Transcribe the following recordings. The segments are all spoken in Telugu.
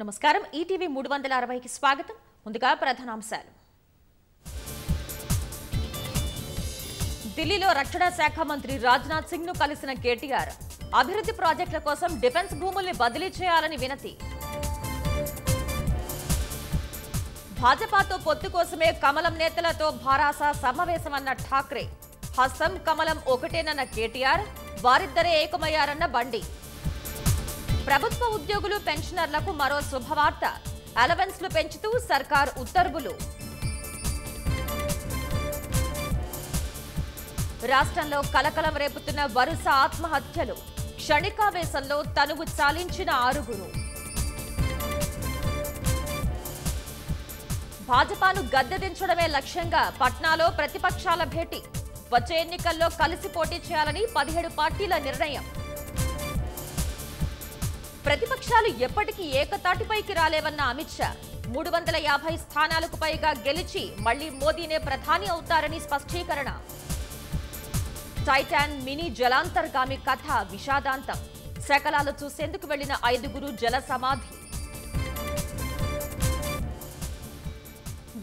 నమస్కారం. ఈటీవీ మూడు వందల అరవైకి స్వాగతం. ముందుగా ప్రధానాంశాలు. ఢిల్లీలో రక్షణ శాఖ మంత్రి రాజ్నాథ్ సింగ్ను కలిసిన కేటీఆర్ అభివృద్ధి ప్రాజెక్టుల కోసం డిఫెన్స్ భూముల్ని బదిలీ చేయాలని వినతి. భాజపాతో పొత్తు కోసమే కమలం నేతలతో భారాస సమావేశమన్న ఠాక్రే. హస్తం కమలం ఒకటేనన్న కేటీఆర్ వారిద్దరే ఏకమయ్యారన్న బండి. ప్రభుత్వ ఉద్యోగులు పెన్షనర్లకు మరో శుభవార్త. అలవెన్స్లు పెంచుతూ సర్కార్ ఉత్తర్వులు. రాష్ట్రంలో కలకలం రేపుతున్న వరుస ఆత్మహత్యలు. క్షణికావేశంలో తనువు చాలించిన ఆరుగురు. భాజపాను గద్దెదించడమే లక్ష్యంగా పట్నాలో ప్రతిపక్షాల భేటీ. వచ్చే ఎన్నికల్లో కలిసి పోటీ చేయాలని పదిహేడు పార్టీల నిర్ణయం. ప్రతిపక్షాలు ఎప్పటికీ ఏకతాటిపైకి రాలేవన్న అమిత్ షా. మూడు వందల యాభై స్థానాలకు పైగా గెలిచి మళ్ళీ మోదీనే ప్రధాని అవుతారని స్పష్టీకరణ. టైటాన్ మినీ జలాంతర్గామి కథ విషాదాంతం. శకలాలు చూసేందుకు వెళ్ళిన ఐదుగురు జల సమాధి.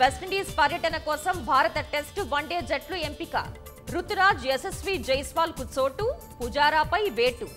వెస్టిండీస్ పర్యటన కోసం భారత టెస్టు వన్డే జట్లు ఎంపిక. రుతురాజ్ యశస్వి జైస్వాల్కు చోటు పుజారాపై వేటు.